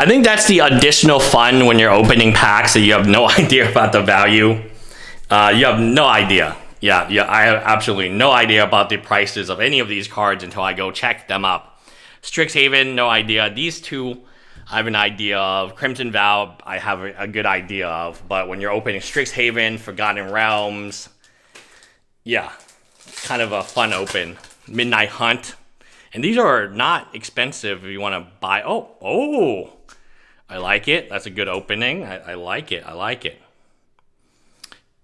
I think that's the additional fun when you're opening packs that you have no idea about the value. Uh, you have no idea. Yeah, yeah, I have absolutely no idea about the prices of any of these cards until I go check them up. Strixhaven, no idea. These two, I have an idea of. Crimson Vow, I have a, good idea of. But when you're opening Strixhaven, Forgotten Realms, yeah, kind of a fun open. Midnight Hunt. And these are not expensive if you want to buy. Oh, oh, I like it. That's a good opening. I, I like it. I like it.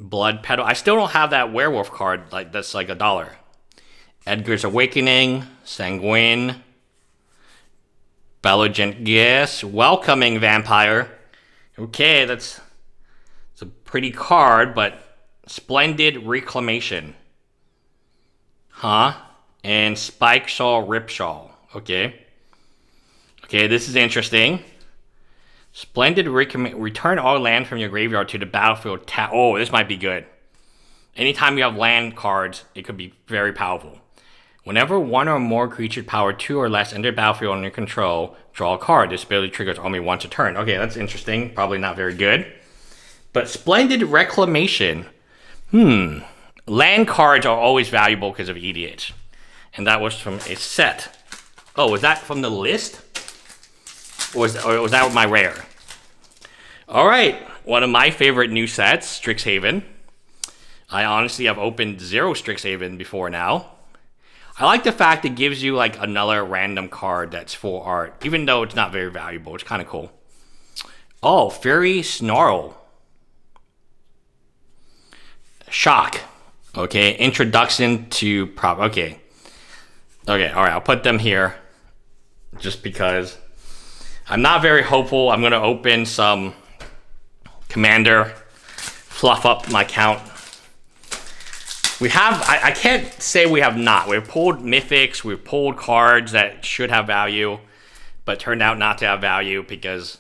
Blood Petal. I still don't have that werewolf card. Like that's like a dollar. Edgar's Awakening, Sanguine, Belligent Yes, Welcoming Vampire. Okay, that's it's a pretty card, but Splendid Reclamation. Huh? And Spike Shaw Ripshaw. Okay. Okay, this is interesting. Splendid return all land from your graveyard to the battlefield. Ta oh, this might be good. Anytime you have land cards, it could be very powerful. Whenever one or more creature power two or less enter battlefield under your control, draw a card. This ability triggers only once a turn. Okay, that's interesting. Probably not very good. But Splendid Reclamation. Hmm. Land cards are always valuable because of EDH. And that was from a set. Oh, was that from the list? Or was, or was that my rare? All right, one of my favorite new sets, Strixhaven. I honestly have opened zero Strixhaven before now. I like the fact it gives you like another random card that's full art, even though it's not very valuable. It's kind of cool. Oh, Fairy Snarl. Shock. Okay, introduction to prop. Okay. Okay, all right, I'll put them here just because I'm not very hopeful. I'm going to open some Commander, fluff up my count. We have, I, I, can't say we have not. We've pulled mythics, we've pulled cards that should have value, but turned out not to have value because,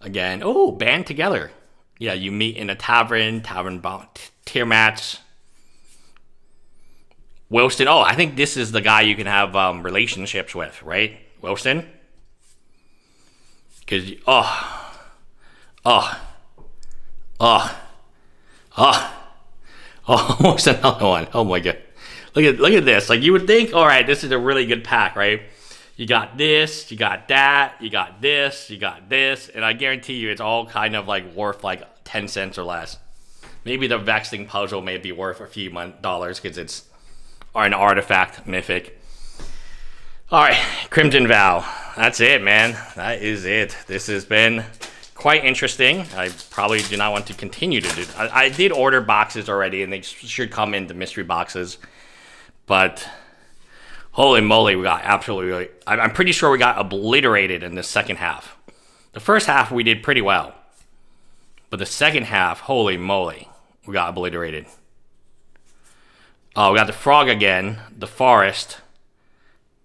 again, oh, band together. Yeah, you meet in a tavern, tavern tier match. Wilson, oh, I think this is the guy you can have um, relationships with, right? Wilson? Because, ah, ah, ah, oh, oh, oh, oh, oh, almost another one. Oh my god. Look at, look at this. Like, you would think, all right, this is a really good pack, right? You got this, you got that, you got this, you got this, and I guarantee you it's all kind of like worth like 10 cents or less. Maybe the Vexing puzzle may be worth a few dollars because it's an artifact mythic. All right, Crimson Vow. That's it, man. That is it. This has been quite interesting. I probably do not want to continue to do. I, I did order boxes already, and they should come in the mystery boxes. But holy moly, we got absolutely. I'm pretty sure we got obliterated in the second half. The first half we did pretty well, but the second half, holy moly, we got obliterated. Oh, we got the frog again, the forest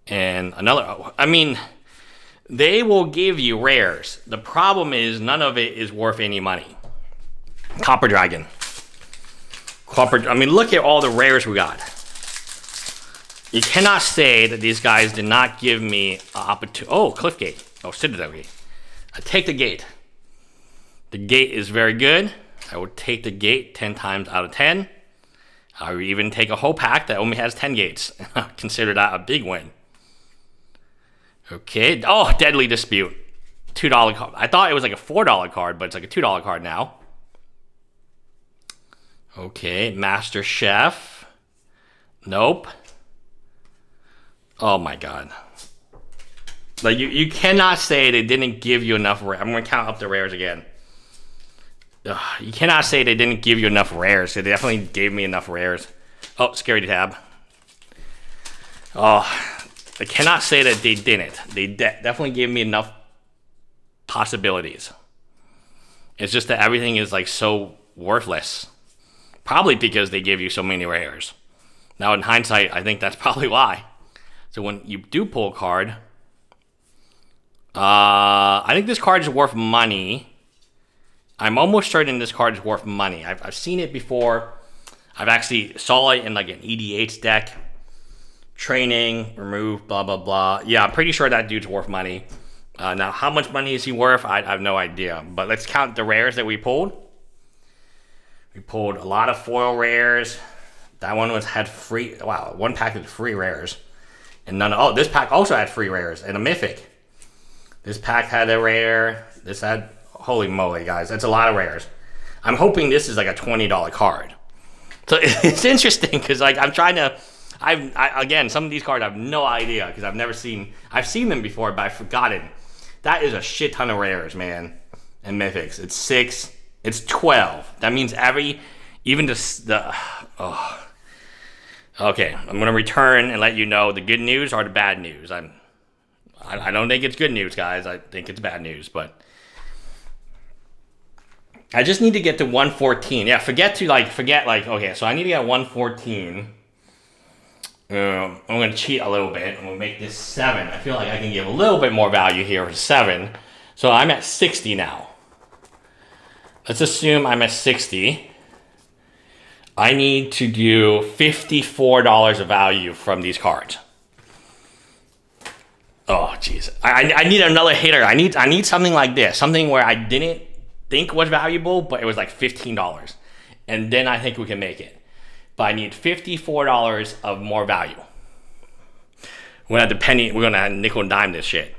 and another. I mean, they will give you rares. The problem is none of it is worth any money. Copper Dragon. Copper. I mean, look at all the rares we got. You cannot say that these guys did not give me an opportunity. Oh, Cliffgate. Oh, Citadel Gate. I take the gate. The gate is very good. I would take the gate 10 times out of 10. I would even take a whole pack that only has 10 gates. Consider that a big win. Okay. Oh, Deadly Dispute. $2 card. I thought it was like a $4 card, but it's like a $2 card now. Okay. Master Chef. Nope. Oh my god. Like you, you cannot say they didn't give you enough rare. I'm gonna count up the rares again. Ugh, you cannot say they didn't give you enough rares. They definitely gave me enough rares. Oh, scary tab. Oh, I cannot say that they didn't. They de definitely gave me enough possibilities. It's just that everything is like so worthless. Probably because they give you so many rares. Now, in hindsight, I think that's probably why. So when you do pull a card, uh, I think this card is worth money. I'm almost certain this card is worth money. I've, I've seen it before. I've actually saw it in like an EDH deck training, remove, blah, blah, blah. Yeah, I'm pretty sure that dude's worth money. Uh, now, how much money is he worth? I, I have no idea. But let's count the rares that we pulled. We pulled a lot of foil rares. That one was had free. Wow, one pack had free rares, and none. Oh, this pack also had free rares and a mythic. This pack had a rare. This had. Holy moly, guys, that's a lot of rares. I'm hoping this is like a twenty dollar card. So it's interesting because like I'm trying to. I've I, again some of these cards I have no idea because I've never seen. I've seen them before, but I've forgotten. That is a shit ton of rares, man, and mythics. It's six. It's twelve. That means every, even the the. Oh. Okay, I'm gonna return and let you know the good news or the bad news. I'm. I, I don't think it's good news, guys. I think it's bad news, but. I just need to get to 114. Yeah, forget to like forget like okay, so I need to get 114. Um, I'm gonna cheat a little bit. I'm gonna make this seven. I feel like I can give a little bit more value here for seven. So I'm at 60 now. Let's assume I'm at 60. I need to do $54 of value from these cards. Oh jeez. I, I need another hitter. I need I need something like this. Something where I didn't think was valuable, but it was like $15. And then I think we can make it. But I need $54 of more value. We're gonna penny, we're gonna nickel and dime this shit.